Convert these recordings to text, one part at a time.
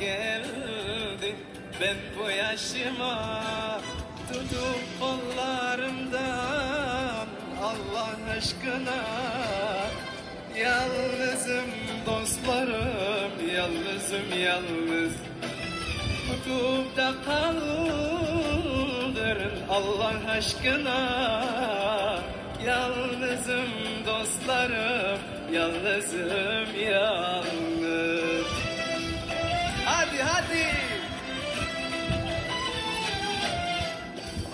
geldi ben bu yaşıma. Tutup kollarımdan Allah aşkına. Yalnızım dostlarım yalnızım yalnız. Tutup da kaldırın Allah aşkına. Yalnızım dostlarım yalnızım yalnız Hadi hadi.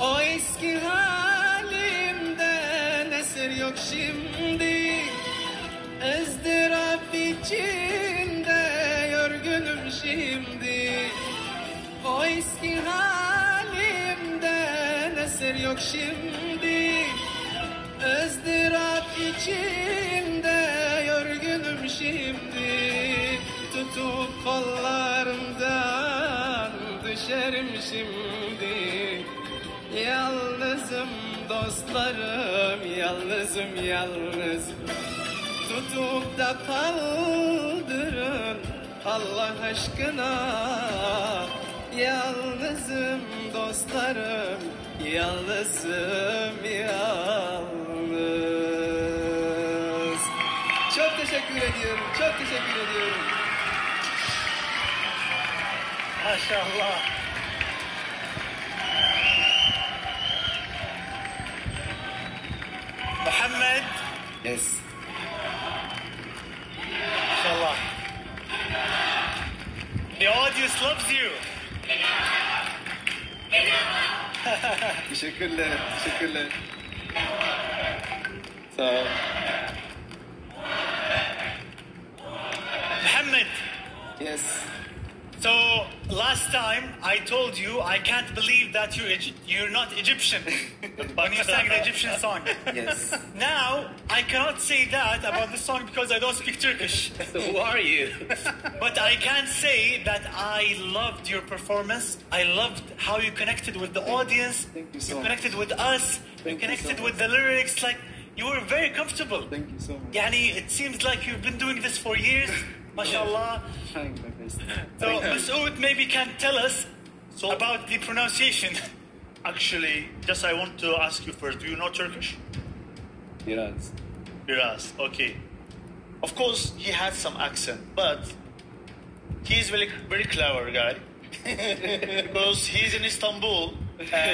O eski halimden eser yok şimdi. ızdırap içinde yorgunum şimdi. O eski halimden eser yok şimdi. ızdırap içinde yorgunum şimdi. Tutup kollarımdan düşerim şimdi. Yalnızım dostlarım, yalnızım yalnız. Tutup da kaldırın Allah aşkına. Yalnızım dostlarım, yalnızım yalnız. Çok teşekkür ediyorum, çok teşekkür ediyorum. Maşallah. Muhammed. Yes. Maşallah. The audience loves you. Teşekkürler, teşekkürler. Sağ ol. Muhammad. Yes. So last time I told you I can't believe that you're you're not Egyptian when you sang the Egyptian song. Yes. Now I cannot say that about the song because I don't speak Turkish. So who are you? But I can say that I loved your performance. I loved how you connected with the audience. Thank you so You connected with us. Thank you you connected so with the lyrics. Like you were very comfortable. Thank you so much. Yani, it seems like you've been doing this for years. Mashallah. Trying my best. So Masoud maybe can tell us So- about the pronunciation. Actually, just I want to ask you first. Do you know Turkish? Biraz. Biraz. Okay. Of course, he had some accent, but he's very very clever guy because he's in Istanbul. And